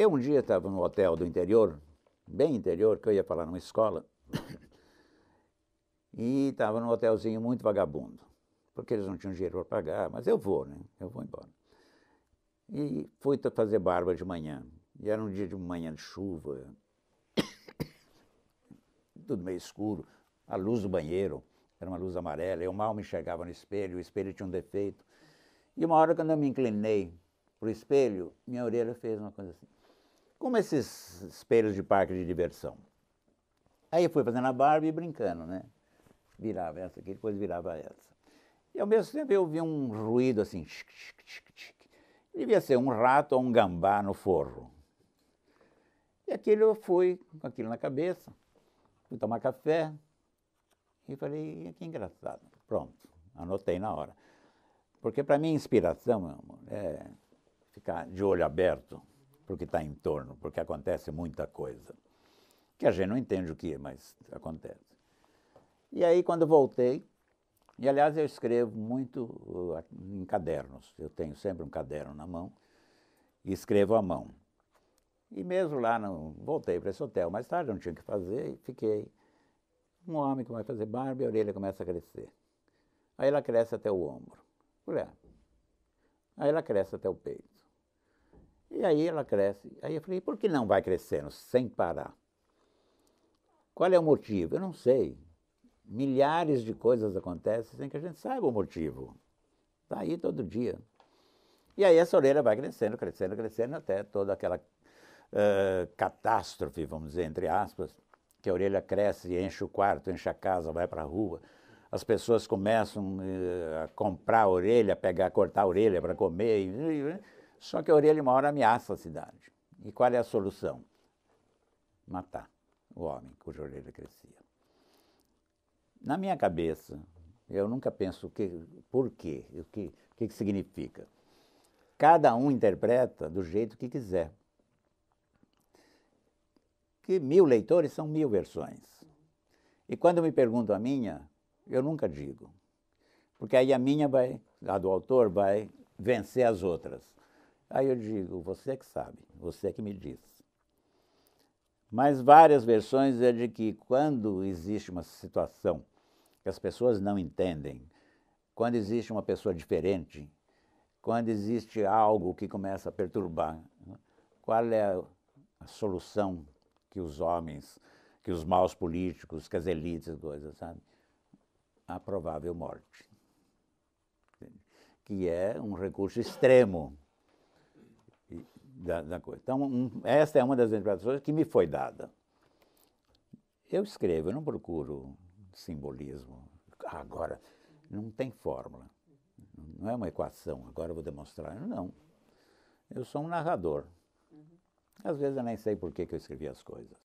Eu um dia estava no hotel do interior, bem interior, que eu ia falar numa escola, e estava num hotelzinho muito vagabundo, porque eles não tinham dinheiro para pagar, mas eu vou, né? Eu vou embora. E fui fazer barba de manhã, e era um dia de manhã de chuva, tudo meio escuro, a luz do banheiro era uma luz amarela, eu mal me enxergava no espelho, o espelho tinha um defeito. E uma hora, quando eu me inclinei para o espelho, minha orelha fez uma coisa assim. Como esses espelhos de parque de diversão. Aí eu fui fazendo a barba e brincando, né? Virava essa aqui, depois virava essa. E ao mesmo tempo eu ouvi um ruído assim, tic, tic, tic, tic. Devia ser um rato ou um gambá no forro. E aquilo eu fui com aquilo na cabeça, fui tomar café e falei, que engraçado. Pronto, anotei na hora. Porque para mim inspiração, meu amor, é ficar de olho aberto para o que está em torno, porque acontece muita coisa. Que a gente não entende o que é, mas acontece. E aí quando voltei, e aliás eu escrevo muito uh, em cadernos, eu tenho sempre um caderno na mão e escrevo à mão. E mesmo lá, no, voltei para esse hotel, mais tarde não tinha o que fazer e fiquei. Um homem que vai fazer barba e a orelha começa a crescer. Aí ela cresce até o ombro. Mulher. Aí ela cresce até o peito. E aí ela cresce. Aí eu falei, por que não vai crescendo sem parar? Qual é o motivo? Eu não sei. Milhares de coisas acontecem sem que a gente saiba o motivo. Está aí todo dia. E aí essa orelha vai crescendo, crescendo, crescendo, até toda aquela uh, catástrofe, vamos dizer, entre aspas, que a orelha cresce enche o quarto, enche a casa, vai para a rua. As pessoas começam uh, a comprar a orelha, pegar, cortar a orelha para comer. E, só que a orelha uma hora ameaça a cidade. E qual é a solução? Matar o homem cuja orelha crescia. Na minha cabeça, eu nunca penso que, por quê, o que, o que significa. Cada um interpreta do jeito que quiser que mil leitores são mil versões. E quando me perguntam a minha, eu nunca digo. Porque aí a minha vai, a do autor, vai vencer as outras. Aí eu digo, você que sabe, você que me diz. Mas várias versões é de que quando existe uma situação que as pessoas não entendem, quando existe uma pessoa diferente, quando existe algo que começa a perturbar, qual é a solução que os homens, que os maus políticos, que as elites, coisas, sabe? A provável morte. Que é um recurso extremo da, da coisa. Então, um, esta é uma das interpretações que me foi dada. Eu escrevo, eu não procuro simbolismo. Agora, não tem fórmula. Não é uma equação, agora eu vou demonstrar. Não. Eu sou um narrador. Às vezes eu nem sei por que, que eu escrevi as coisas.